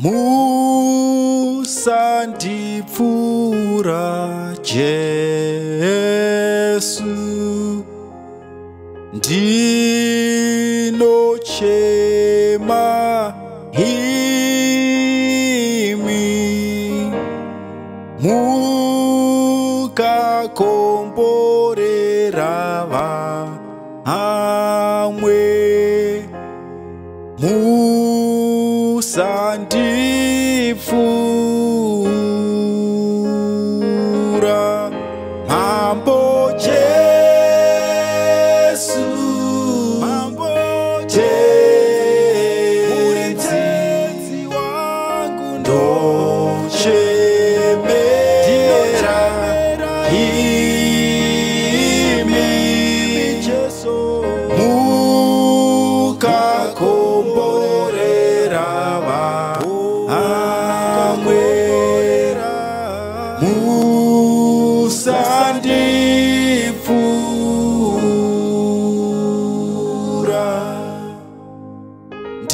musandipfuura jesu ndinochema himi mukakomborera vaa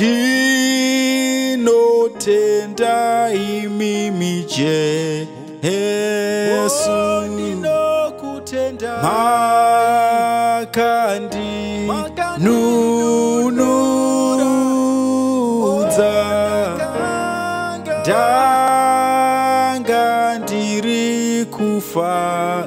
ndinotenda imimi jesuninokutenda makandi nunudza danga ndiri kufa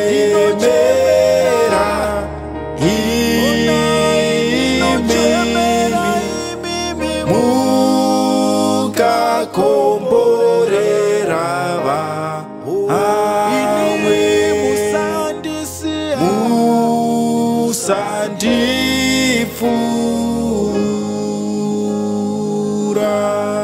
usandipfuura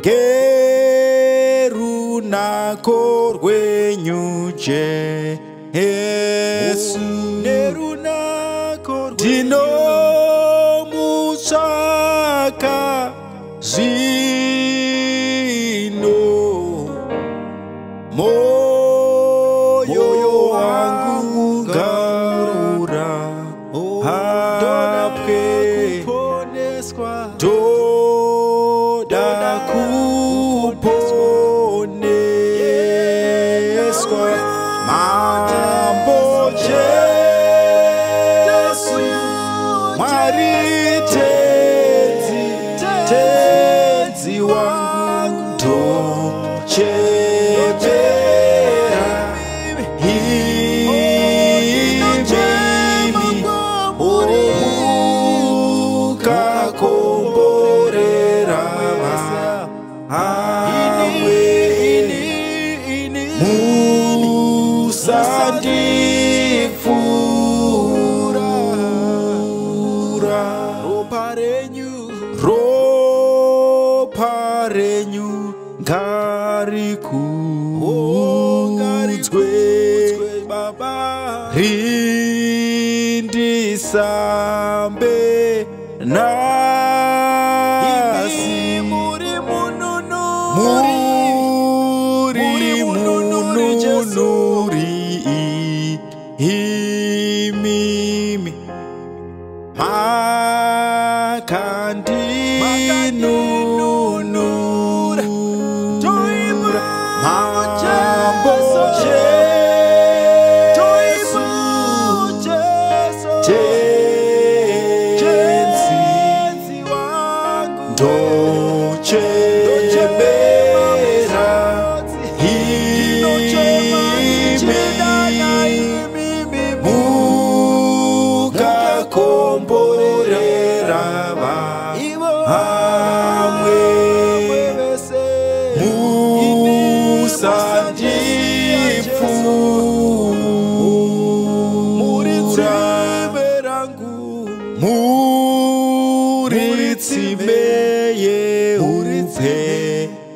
ngerunako rwenyu jesu ndinoo Marite. kuvhura ropa renyu ropa renyu ngarikuudzwe baba rindisambe nasi muri mununuri makandinunura toimura mambo jesu jesu wangu ndoche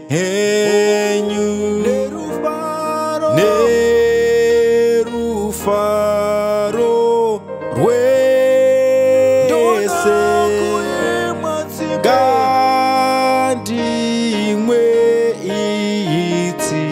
henyu nerufaro rwese ngandimwe iitsi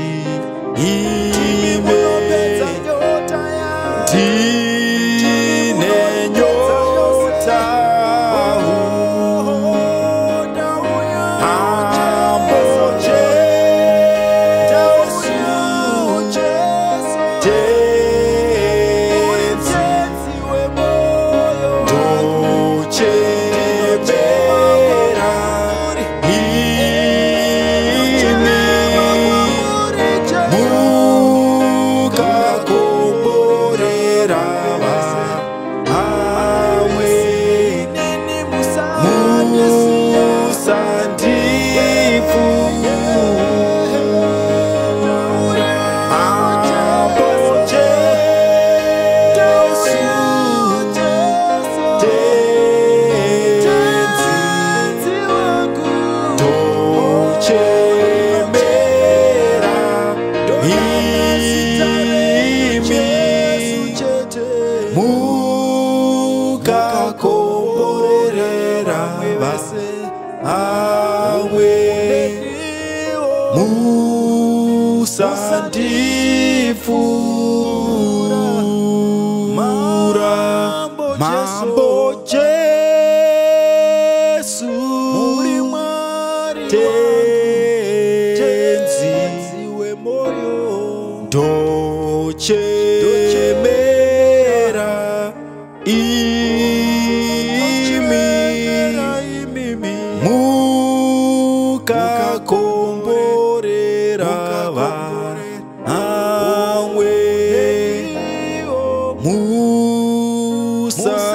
hawe musandifura mambo jesu tenzi ndochemera i Moção.